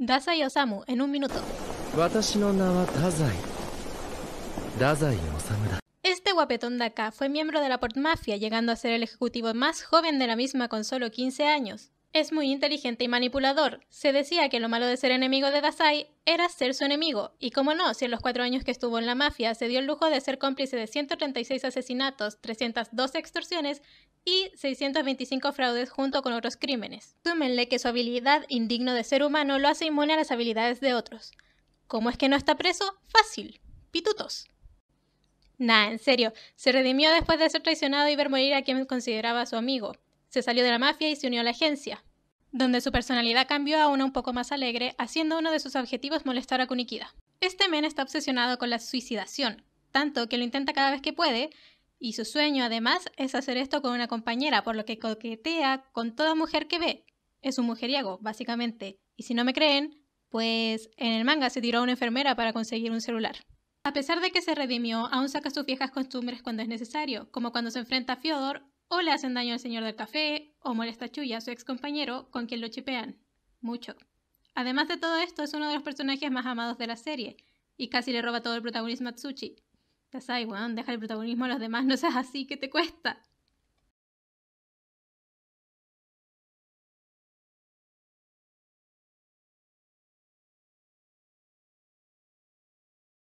Dazai Osamu en un minuto. Este guapetón de acá fue miembro de la portmafia, llegando a ser el ejecutivo más joven de la misma con solo 15 años. Es muy inteligente y manipulador. Se decía que lo malo de ser enemigo de Dasai era ser su enemigo, y como no, si en los cuatro años que estuvo en la mafia se dio el lujo de ser cómplice de 136 asesinatos, 302 extorsiones y 625 fraudes junto con otros crímenes. Súmenle que su habilidad indigno de ser humano lo hace inmune a las habilidades de otros. ¿Cómo es que no está preso? Fácil. Pitutos. Nah, en serio, se redimió después de ser traicionado y ver morir a quien consideraba su amigo. Se salió de la mafia y se unió a la agencia, donde su personalidad cambió a una un poco más alegre, haciendo uno de sus objetivos molestar a Kunikida. Este men está obsesionado con la suicidación, tanto que lo intenta cada vez que puede, y su sueño además es hacer esto con una compañera, por lo que coquetea con toda mujer que ve. Es un mujeriego, básicamente. Y si no me creen, pues en el manga se tiró a una enfermera para conseguir un celular. A pesar de que se redimió, aún saca sus viejas costumbres cuando es necesario, como cuando se enfrenta a Fyodor o le hacen daño al señor del café o molesta a Chuya, su ex compañero, con quien lo chipean. Mucho. Además de todo esto, es uno de los personajes más amados de la serie y casi le roba todo el protagonismo a Tsuchi. Tasai, weón, deja el protagonismo a los demás, no seas así, que te cuesta.